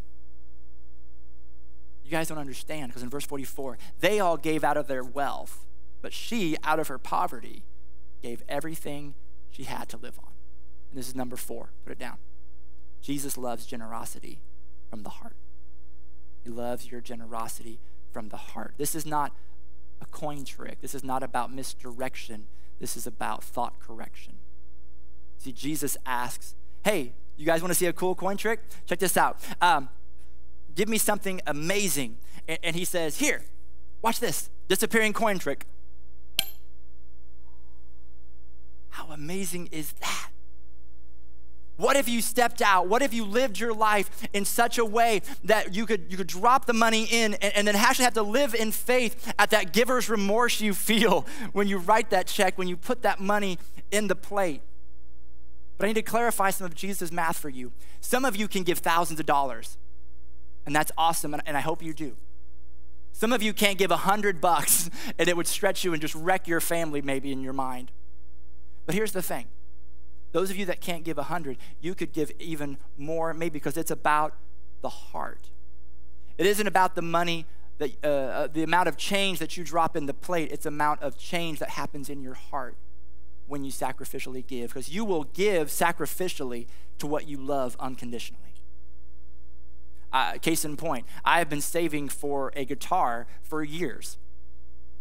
You guys don't understand because in verse 44, they all gave out of their wealth, but she, out of her poverty, gave everything she had to live on. And this is number four. Put it down. Jesus loves generosity from the heart. He loves your generosity from the heart. This is not a coin trick. This is not about misdirection. This is about thought correction. See, Jesus asks, Hey, you guys want to see a cool coin trick? Check this out. Um, give me something amazing. And, and he says, Here, watch this disappearing coin trick. How amazing is that? What if you stepped out? What if you lived your life in such a way that you could, you could drop the money in and, and then actually have to live in faith at that giver's remorse you feel when you write that check, when you put that money in the plate? But I need to clarify some of Jesus' math for you. Some of you can give thousands of dollars, and that's awesome, and I hope you do. Some of you can't give a hundred bucks, and it would stretch you and just wreck your family maybe in your mind. But here's the thing those of you that can't give a hundred, you could give even more, maybe because it's about the heart. It isn't about the money, that, uh, uh, the amount of change that you drop in the plate, it's the amount of change that happens in your heart when you sacrificially give, because you will give sacrificially to what you love unconditionally. Uh, case in point, I have been saving for a guitar for years.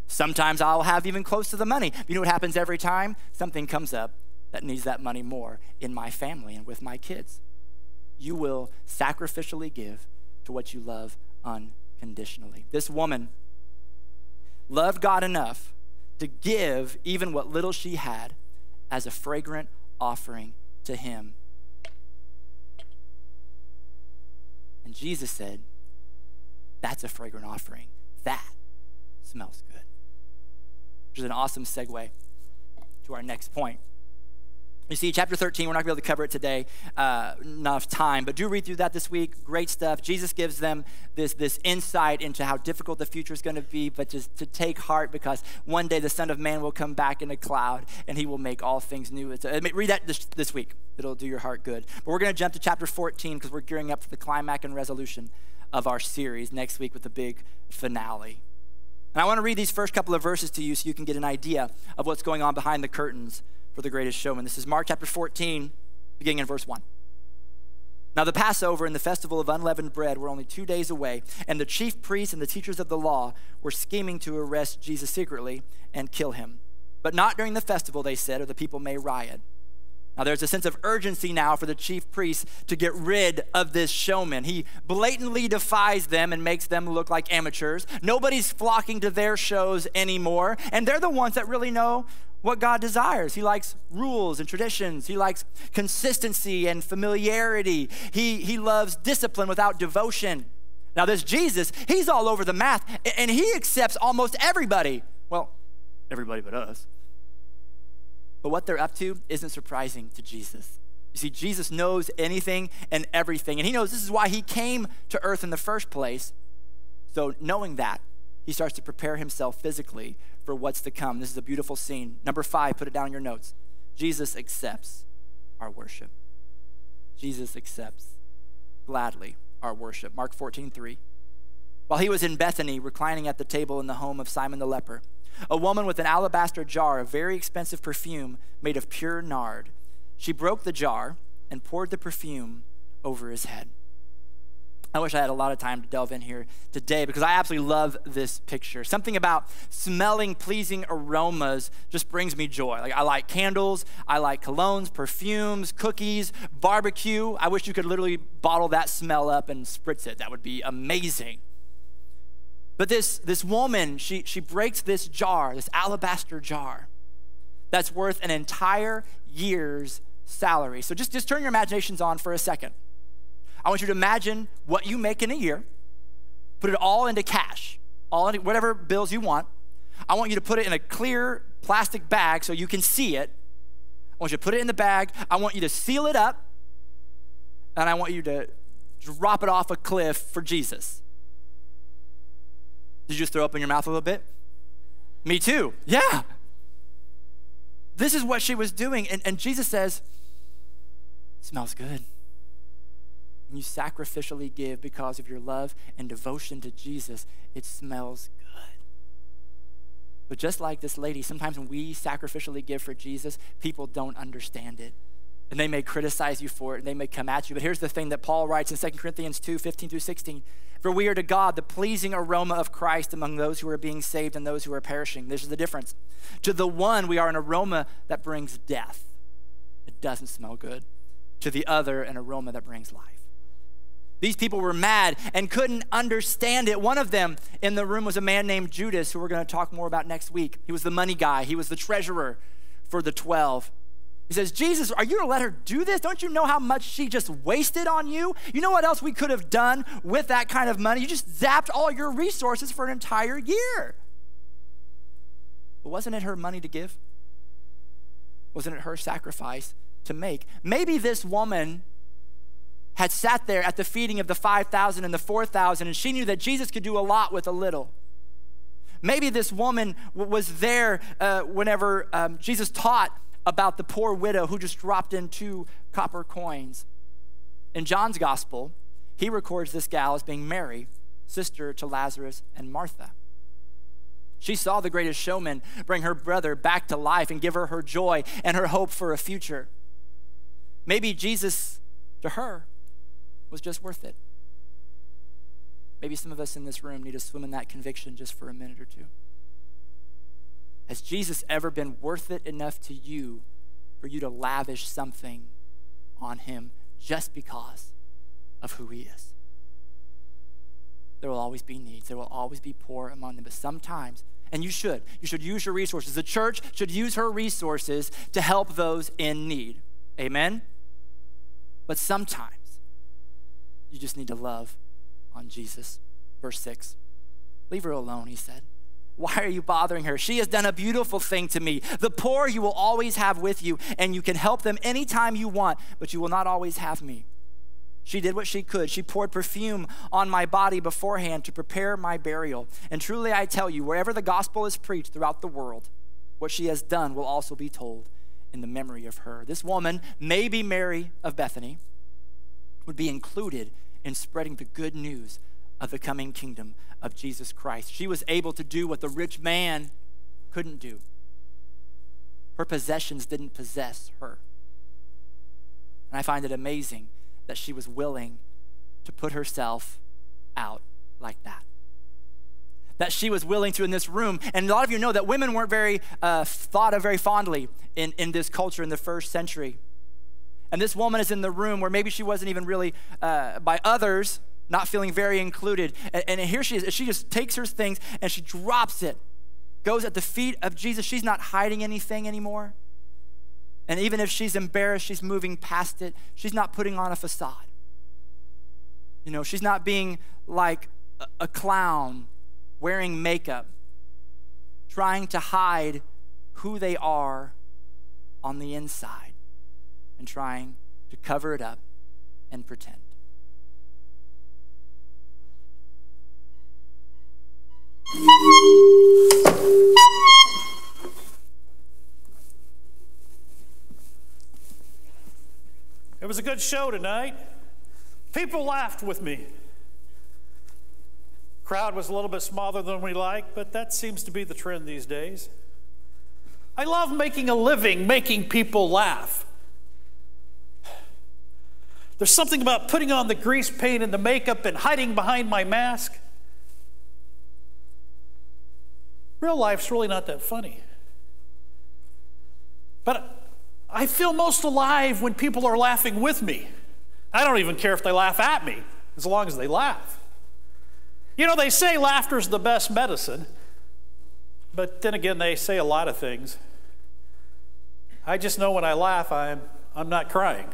Sometimes I'll have even close to the money. You know what happens every time? Something comes up that needs that money more in my family and with my kids. You will sacrificially give to what you love unconditionally. This woman loved God enough to give even what little she had as a fragrant offering to Him. And Jesus said, That's a fragrant offering. That smells good. Which is an awesome segue to our next point. You see, chapter 13, we're not going to be able to cover it today, uh, enough time, but do read through that this week. Great stuff. Jesus gives them this, this insight into how difficult the future is going to be, but just to take heart because one day the Son of Man will come back in a cloud and he will make all things new. Uh, read that this, this week, it'll do your heart good. But we're going to jump to chapter 14 because we're gearing up for the climax and resolution of our series next week with the big finale. And I want to read these first couple of verses to you so you can get an idea of what's going on behind the curtains for the greatest showman. This is Mark chapter 14, beginning in verse 1. Now, the Passover and the festival of unleavened bread were only two days away, and the chief priests and the teachers of the law were scheming to arrest Jesus secretly and kill him. But not during the festival, they said, or the people may riot. Now, there's a sense of urgency now for the chief priests to get rid of this showman. He blatantly defies them and makes them look like amateurs. Nobody's flocking to their shows anymore, and they're the ones that really know what God desires. He likes rules and traditions. He likes consistency and familiarity. He, he loves discipline without devotion. Now, this Jesus, he's all over the math, and he accepts almost everybody. Well, everybody but us. But what they're up to isn't surprising to Jesus. You see, Jesus knows anything and everything, and he knows this is why he came to earth in the first place. So, knowing that, he starts to prepare himself physically for what's to come. This is a beautiful scene. Number five, put it down in your notes. Jesus accepts our worship. Jesus accepts gladly our worship. Mark 14, 3. While he was in Bethany, reclining at the table in the home of Simon the leper, a woman with an alabaster jar of very expensive perfume made of pure nard. She broke the jar and poured the perfume over his head. I wish I had a lot of time to delve in here today because I absolutely love this picture. Something about smelling pleasing aromas just brings me joy. Like I like candles, I like colognes, perfumes, cookies, barbecue. I wish you could literally bottle that smell up and spritz it. That would be amazing. But this, this woman, she, she breaks this jar, this alabaster jar, that's worth an entire year's salary. So just, just turn your imaginations on for a second. I want you to imagine what you make in a year, put it all into cash, all into whatever bills you want. I want you to put it in a clear plastic bag so you can see it. I want you to put it in the bag. I want you to seal it up, and I want you to drop it off a cliff for Jesus. Did you just throw up in your mouth a little bit? Me too. Yeah. This is what she was doing. And, and Jesus says, smells good and you sacrificially give because of your love and devotion to Jesus, it smells good. But just like this lady, sometimes when we sacrificially give for Jesus, people don't understand it. And they may criticize you for it and they may come at you. But here's the thing that Paul writes in 2 Corinthians 2 15 through 16. For we are to God the pleasing aroma of Christ among those who are being saved and those who are perishing. This is the difference. To the one, we are an aroma that brings death, it doesn't smell good. To the other, an aroma that brings life. These people were mad and couldn't understand it. One of them in the room was a man named Judas, who we're going to talk more about next week. He was the money guy, he was the treasurer for the 12. He says, Jesus, are you going to let her do this? Don't you know how much she just wasted on you? You know what else we could have done with that kind of money? You just zapped all your resources for an entire year. But wasn't it her money to give? Wasn't it her sacrifice to make? Maybe this woman had sat there at the feeding of the 5,000 and the 4,000, and she knew that Jesus could do a lot with a little. Maybe this woman was there uh, whenever um, Jesus taught about the poor widow who just dropped in two copper coins. In John's gospel, he records this gal as being Mary, sister to Lazarus and Martha. She saw the greatest showman bring her brother back to life and give her her joy and her hope for a future. Maybe Jesus, to her, was just worth it. Maybe some of us in this room need to swim in that conviction just for a minute or two. Has Jesus ever been worth it enough to you for you to lavish something on him just because of who he is? There will always be needs. There will always be poor among them. But sometimes, and you should, you should use your resources. The church should use her resources to help those in need. Amen? But sometimes, you just need to love on Jesus. Verse 6. Leave her alone, he said. Why are you bothering her? She has done a beautiful thing to me. The poor you will always have with you, and you can help them anytime you want, but you will not always have me. She did what she could. She poured perfume on my body beforehand to prepare my burial. And truly I tell you, wherever the gospel is preached throughout the world, what she has done will also be told in the memory of her. This woman, maybe Mary of Bethany, would be included in spreading the good news of the coming kingdom of Jesus Christ. She was able to do what the rich man couldn't do. Her possessions didn't possess her. And I find it amazing that she was willing to put herself out like that. That she was willing to in this room. And a lot of you know that women weren't very uh, thought of very fondly in, in this culture in the first century. And this woman is in the room where maybe she wasn't even really, uh, by others, not feeling very included. And, and here she is. She just takes her things and she drops it, goes at the feet of Jesus. She's not hiding anything anymore. And even if she's embarrassed, she's moving past it. She's not putting on a facade. You know, she's not being like a, a clown wearing makeup, trying to hide who they are on the inside and trying to cover it up and pretend. It was a good show tonight. People laughed with me. Crowd was a little bit smaller than we like, but that seems to be the trend these days. I love making a living making people laugh. There's something about putting on the grease paint and the makeup and hiding behind my mask. Real life's really not that funny. But I feel most alive when people are laughing with me. I don't even care if they laugh at me, as long as they laugh. You know, they say laughter's the best medicine, but then again, they say a lot of things. I just know when I laugh, I'm, I'm not crying.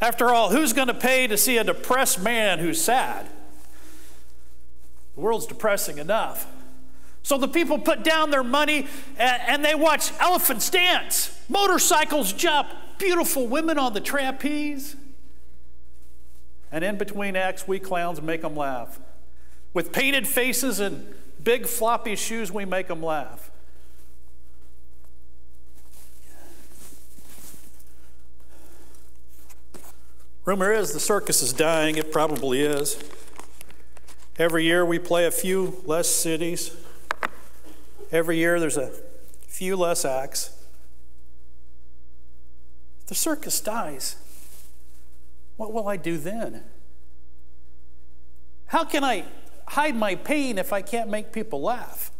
After all, who's going to pay to see a depressed man who's sad? The world's depressing enough. So the people put down their money and, they watch elephants dance, motorcycles jump, beautiful women on the trapeze. And in between acts, we clowns make them laugh. With painted faces and big floppy shoes, we make them laugh. Rumor is the circus is dying. It probably is. Every year we play a few less cities. Every year there's a few less acts. If the circus dies, what will I do then? How can I hide my pain if I can't make people laugh?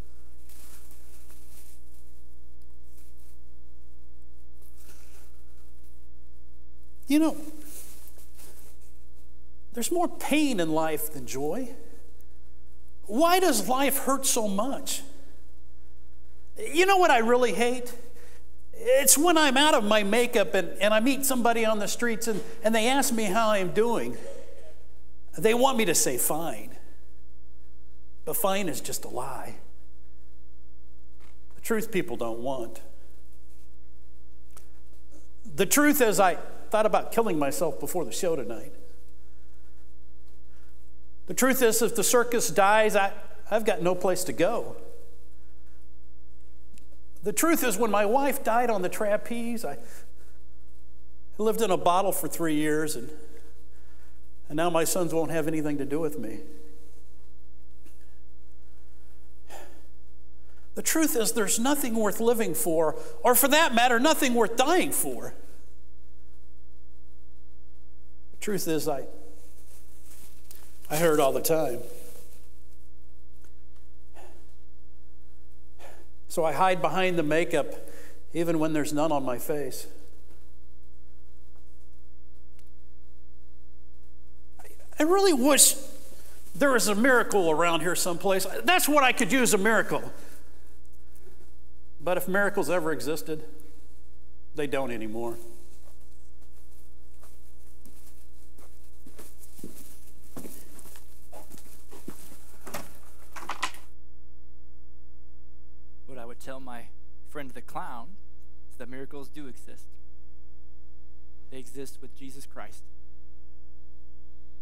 You know, there's more pain in life than joy. Why does life hurt so much? You know what I really hate? It's when I'm out of my makeup and, and I meet somebody on the streets and, and they ask me how I'm doing. They want me to say fine. But fine is just a lie. The truth people don't want. The truth is, I thought about killing myself before the show tonight. The truth is, if the circus dies, I, I've got no place to go. The truth is, when my wife died on the trapeze, I, lived in a bottle for three years, and, and now my sons won't have anything to do with me. The truth is, there's nothing worth living for, or for that matter, nothing worth dying for. The truth is, I, I hear it all the time. So I hide behind the makeup even when there's none on my face. I really wish there was a miracle around here someplace. That's what I could use a miracle. But if miracles ever existed, they don't anymore. tell my friend the clown is that miracles do exist. They exist with Jesus Christ,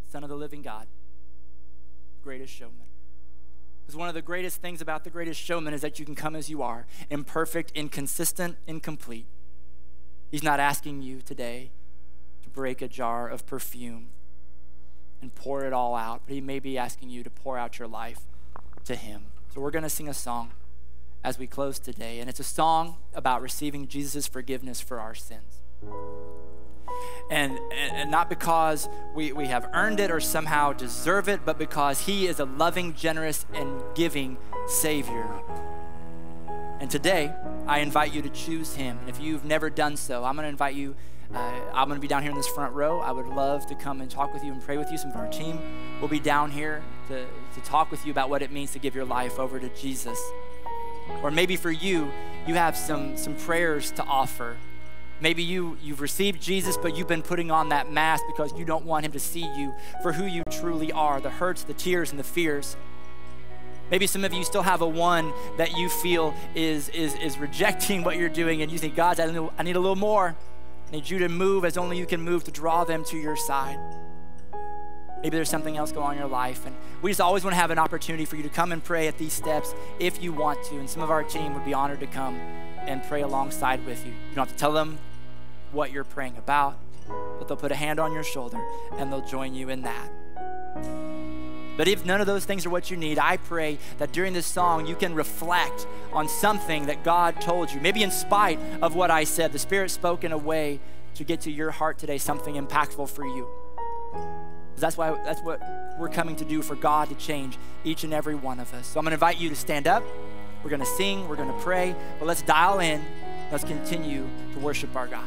Son of the living God, greatest showman. Because one of the greatest things about the greatest showman is that you can come as you are, imperfect, inconsistent, incomplete. He's not asking you today to break a jar of perfume and pour it all out, but he may be asking you to pour out your life to him. So we're going to sing a song as we close today. And it's a song about receiving Jesus' forgiveness for our sins. And, and, not because we, we have earned it or somehow deserve it, but because He is a loving, generous, and giving Savior. And today, I invite you to choose Him. And if you've never done so, I'm going to invite you. Uh, I'm going to be down here in this front row. I would love to come and talk with you and pray with you. Some of our team will be down here to, to talk with you about what it means to give your life over to Jesus. Or maybe for you, you have some, some prayers to offer. Maybe you, you've received Jesus, but you've been putting on that mask because you don't want him to see you for who you truly are the hurts, the tears, and the fears. Maybe some of you still have a one that you feel is, is, is rejecting what you're doing, and you think, God, I need, I need a little more. I need you to move as only you can move to draw them to your side. Maybe there's something else going on in your life. And we just always want to have an opportunity for you to come and pray at these steps if you want to. And some of our team would be honored to come and pray alongside with you. You don't have to tell them what you're praying about, but they'll put a hand on your shoulder and they'll join you in that. But if none of those things are what you need, I pray that during this song you can reflect on something that God told you. Maybe in spite of what I said, the Spirit spoke in a way to get to your heart today something impactful for you. That's why that's what we're coming to do for God to change each and every one of us. So I'm going to invite you to stand up. We're going to sing, we're going to pray, but let's dial in. Let's continue to worship our God.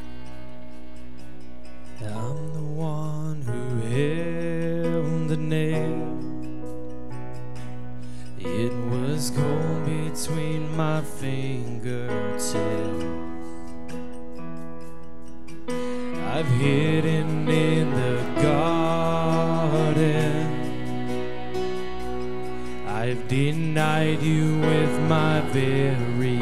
I'm the one who held the nail. It was cold between my fingertips. I've hidden in the garden. I've denied you with my very.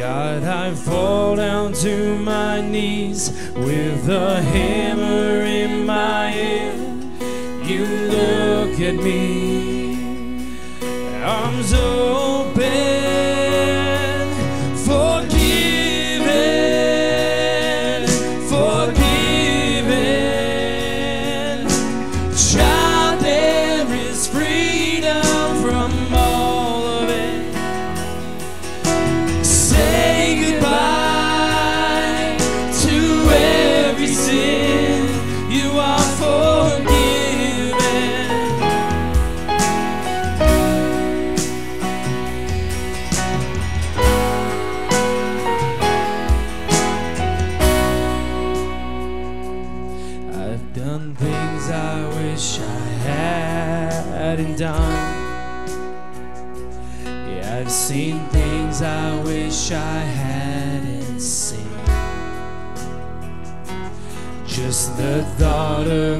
God, I fall down to my knees with a hammer in my hand. You look at me, arms open,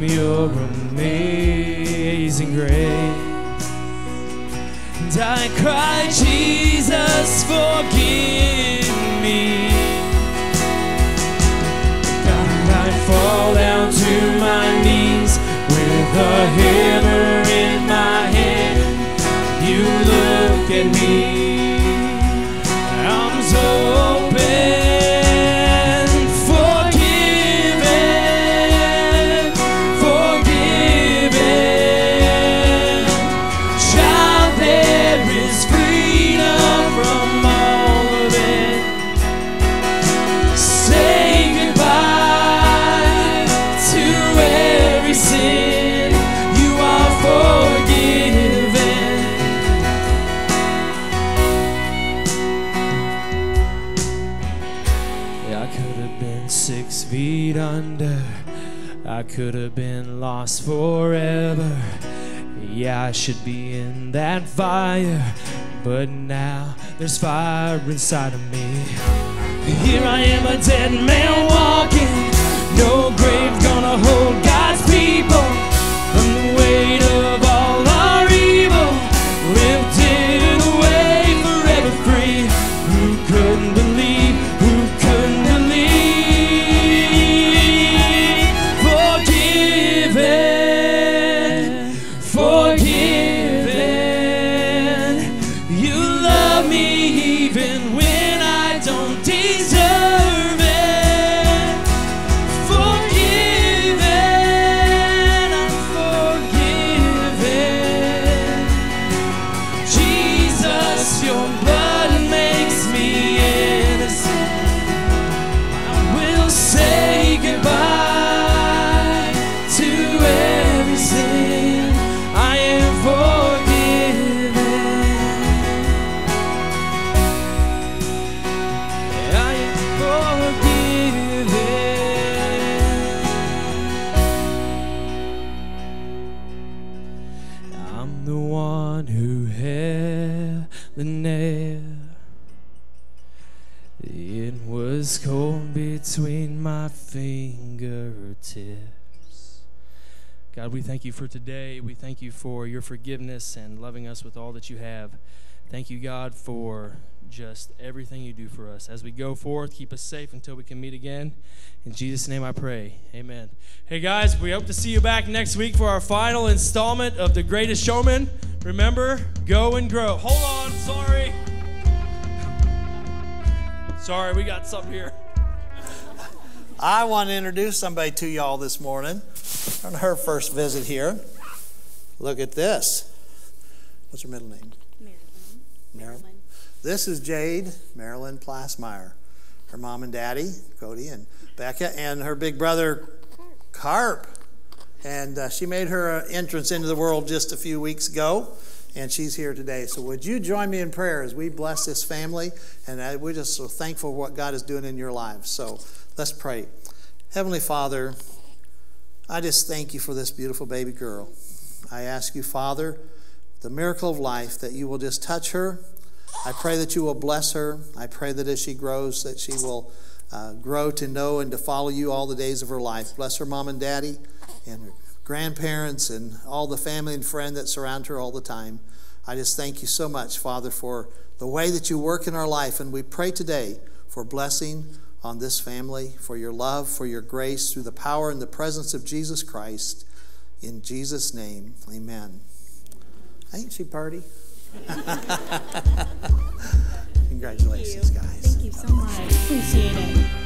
of your amazing grace. And I cry, Jesus, forgive me. God, I fall down to my knees with a hammer in my hand. You look at me, could have been lost forever. Yeah, I should be in that fire. But now there's fire inside of me. Here I am, a dead man walking. No grave gonna hold God's people from the It was cold between my fingertips. God, we thank you for today. We thank you for your forgiveness and loving us with all that you have. Thank you, God, for just everything you do for us. As we go forth, keep us safe until we can meet again. In Jesus' name I pray. Amen. Hey guys, we hope to see you back next week for our final installment of The Greatest Showman. Remember, go and grow. Hold on, sorry. Sorry, we got something here. I want to introduce somebody to y'all this morning on her first visit here. Look at this. What's her middle name? Marilyn. Marilyn. This is Jade Marilyn Plassmeyer. her mom and daddy, Cody and Becca, and her big brother, Carp. And uh, she made her entrance into the world just a few weeks ago, and she's here today. So, would you join me in prayer as we bless this family? And we're just so thankful for what God is doing in your lives. So, let's pray. Heavenly Father, I just thank you for this beautiful baby girl. I ask you, Father, the miracle of life, that you will just touch her. I pray that you will bless her. I pray that as she grows, that she will uh, grow to know and to follow you all the days of her life. Bless her mom and daddy and her grandparents and all the family and friend that surround her all the time. I just thank you so much, Father, for the way that you work in our life. And we pray today for blessing on this family, for your love, for your grace, through the power and the presence of Jesus Christ. In Jesus' name, amen. Ain't she party? Congratulations, Thank guys. Thank you so much. Appreciate it.